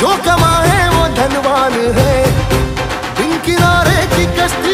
जो कमा है वो धनवान है।